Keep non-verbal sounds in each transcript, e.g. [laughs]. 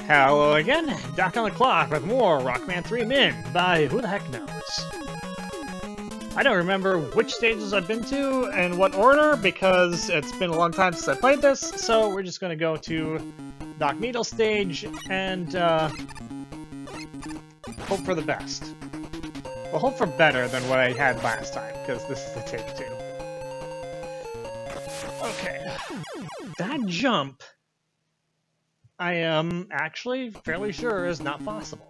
Hello again, Doc on the clock with more Rockman 3 Min by who the heck knows. I don't remember which stages I've been to and what order because it's been a long time since I played this, so we're just to go to Doc Needle stage and uh, hope for the best. Well, hope for better than what I had last time, because this is the take two. Okay. That jump I am actually fairly sure is not possible.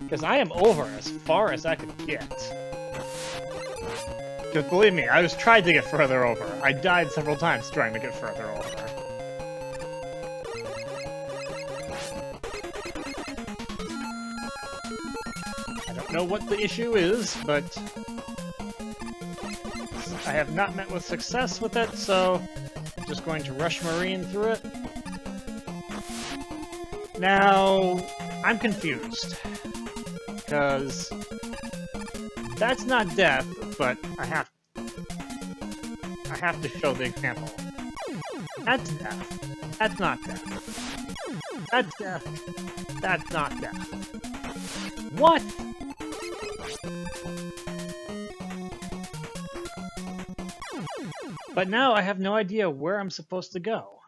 Because I am over as far as I could get. Because believe me, I was trying to get further over. I died several times trying to get further over. I don't know what the issue is, but I have not met with success with it, so I'm just going to rush Marine through it. Now, I'm confused. Because that's not death, but I have I have to show the example. That's death. That's not death. That's death. That's not death. What? But now I have no idea where I'm supposed to go.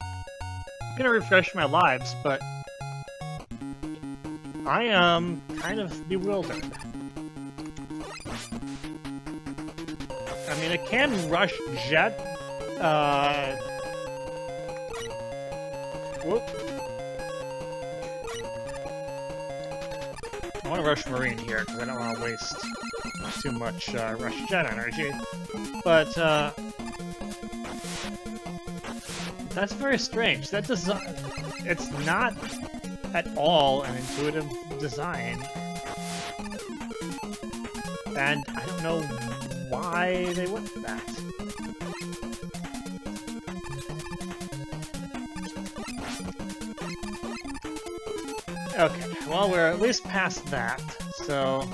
I'm gonna refresh my lives, but I am kind of bewildered. I mean, I can rush Jet. Uh, whoop. I want to rush Marine here because I don't want to waste too much uh, rush Jet energy. But, uh... That's very strange. That design... It's not at all an intuitive design. And I don't know why they went for that. Okay, well, we're at least past that, so...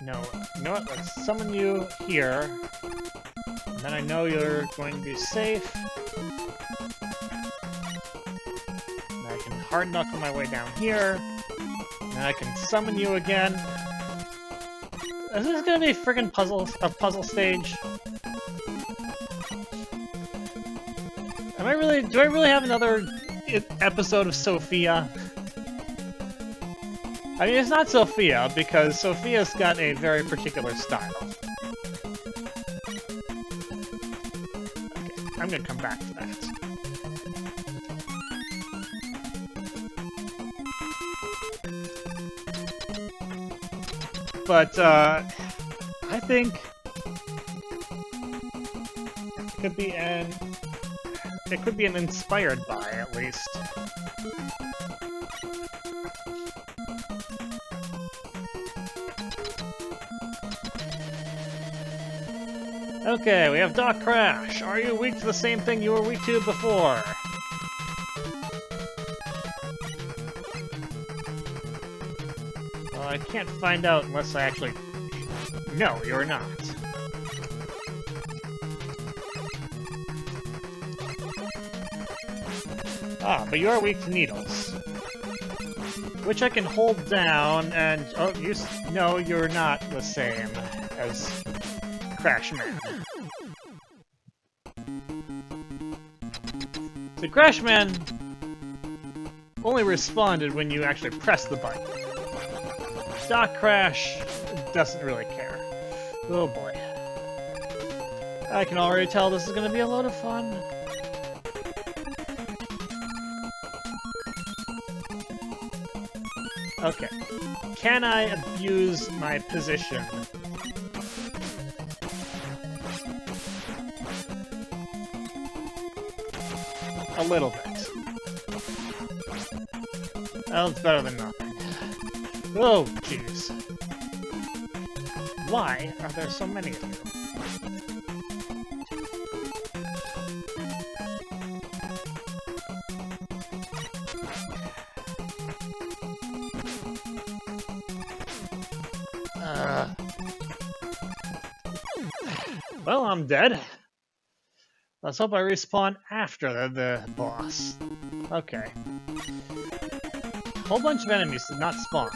No, you know what, let's summon you here. And then I know you're going to be safe. And I can hard knuckle my way down here. And I can summon you again. Is this gonna be a friggin' puzzle a puzzle stage? Am I really do I really have another episode of Sophia? I mean, it's not Sophia, because Sophia's got a very particular style. Okay, I'm gonna come back to that. But, uh, I think it could be an... It could be an inspired by, at least. Okay, we have Doc Crash. Are you weak to the same thing you were weak to before? Well, I can't find out unless I actually... No, you're not. Ah, but you are weak to needles. Which I can hold down and... Oh, you... No, you're not the same as Crashman. The Crashman only responded when you actually press the button. Doc Crash doesn't really care. Oh boy. I can already tell this is going to be a lot of fun. Okay. Can I abuse my position? A little bit. Well, it's better than nothing. Oh, jeez. Why are there so many of you? Well, I'm dead. Let's hope I respawn after the, the boss. Okay. Whole bunch of enemies did not spawn.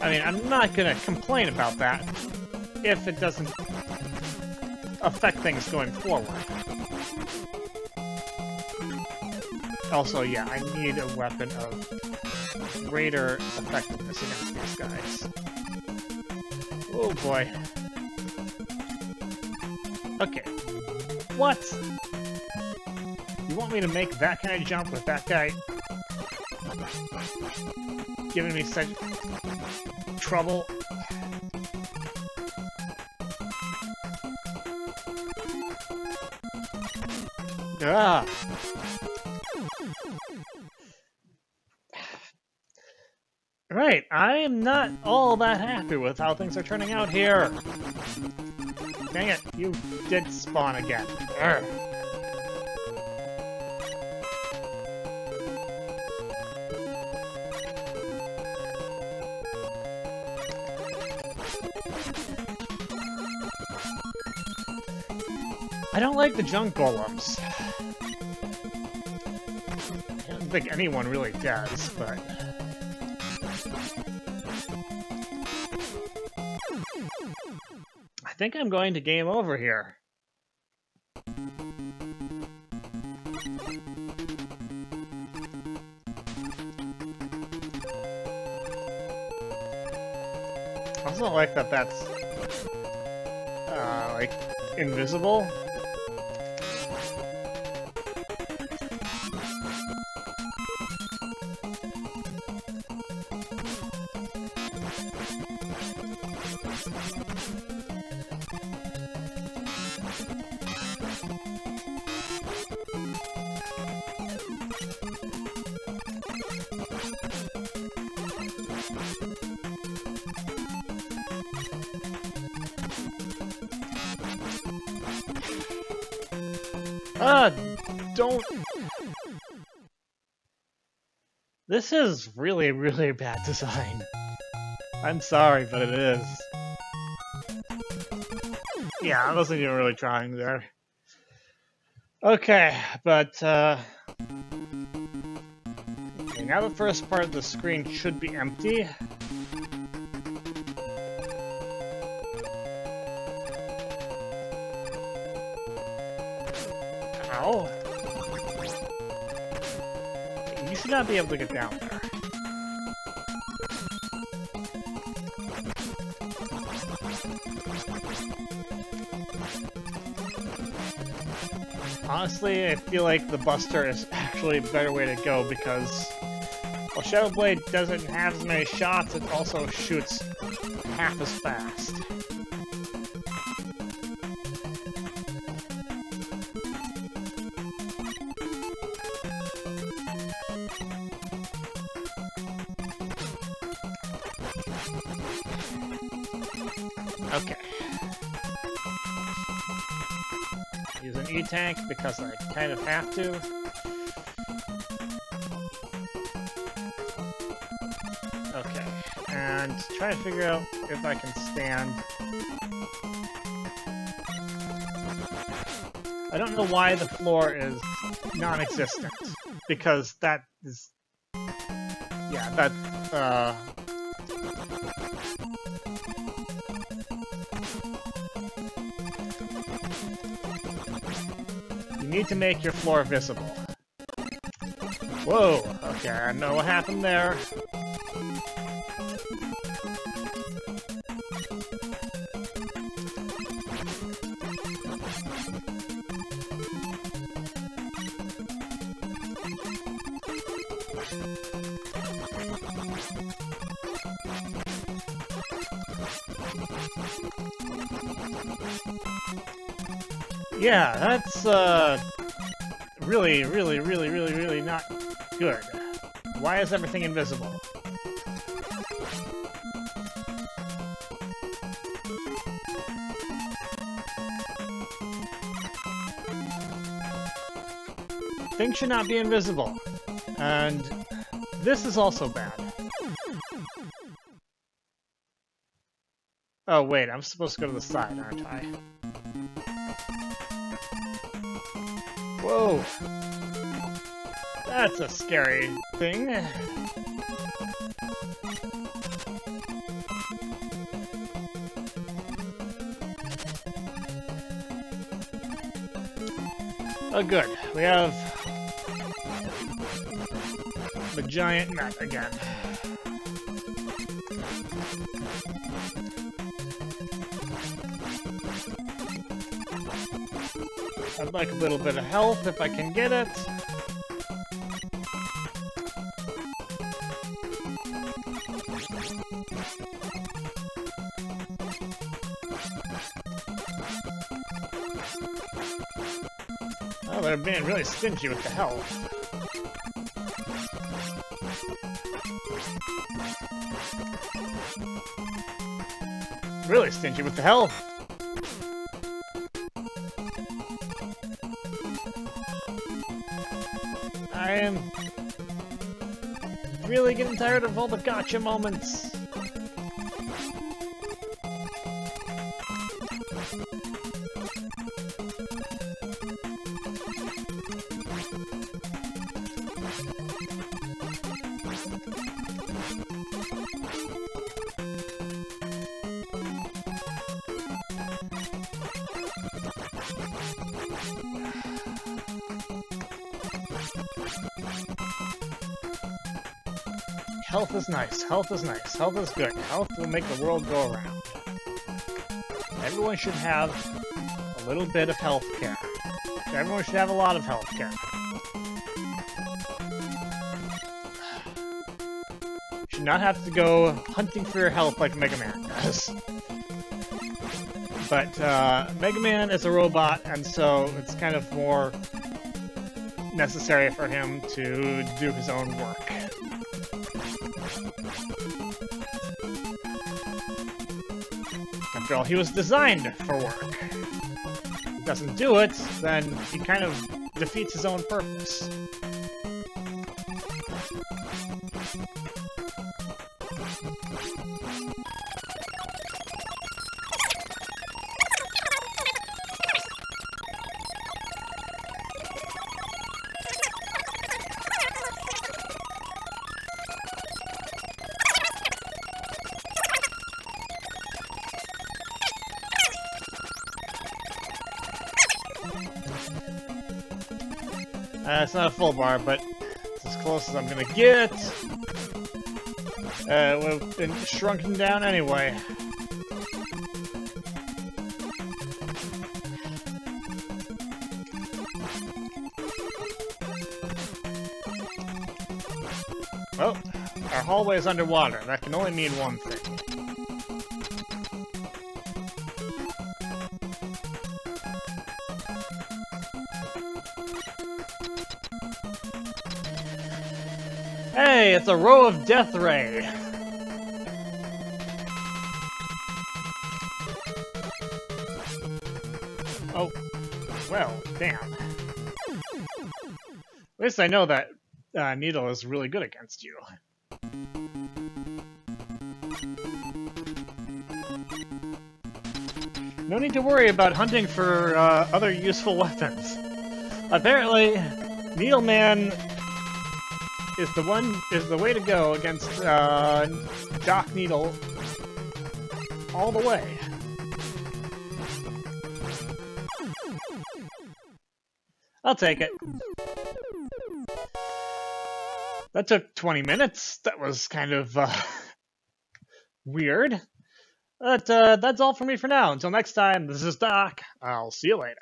I mean, I'm not gonna complain about that if it doesn't affect things going forward. Also, yeah, I need a weapon of greater effectiveness against these guys. Oh boy. Okay. What? You want me to make that kind of jump with that guy giving me such trouble? Ah! I am not all that happy with how things are turning out here. Dang it, you did spawn again. Urgh. I don't like the junk golems. I don't think anyone really does, but... think I'm going to game over here. I also like that that's, uh, like, invisible. Ah, don't... This is really, really bad design. I'm sorry, but it is. Yeah, I wasn't even really trying there. Okay, but, uh... Okay, now the first part of the screen should be empty. Ow. You should not be able to get down there. Honestly, I feel like the Buster is actually a better way to go because while Shadow Blade doesn't have as many shots, it also shoots half as fast. Okay. Use an E-tank because I kind of have to. Okay, and try to figure out if I can stand. I don't know why the floor is non-existent, because that is... Yeah, that, uh... You need to make your floor visible. Whoa, okay, I know what happened there. Yeah, that's, uh, really, really, really, really, really not good. Why is everything invisible? Things should not be invisible. And this is also bad. Oh wait, I'm supposed to go to the side, aren't I? Whoa! That's a scary thing. Oh good, we have the giant nut again. I'd like a little bit of health if I can get it. Oh, they're being really stingy with the health. Really stingy with the health. Tired of all the gotcha moments. Health is nice, health is nice, health is good. Health will make the world go around. Everyone should have a little bit of health care. Everyone should have a lot of health care. Should not have to go hunting for your health like Mega Man does. But uh, Mega Man is a robot, and so it's kind of more necessary for him to do his own work. All, he was designed for work. If he doesn't do it, then he kind of defeats his own purpose. Uh, it's not a full bar, but it's as close as I'm gonna get. Uh, we've been shrunken down anyway. Well, our hallway is underwater. That can only mean one thing. Hey, it's a row of Death Ray! Oh, well, damn. At least I know that uh, Needle is really good against you. No need to worry about hunting for uh, other useful [laughs] weapons. Apparently, Needleman is the one is the way to go against uh, Doc Needle all the way. I'll take it. That took 20 minutes. That was kind of uh, [laughs] weird. But uh, that's all for me for now. Until next time, this is Doc. I'll see you later.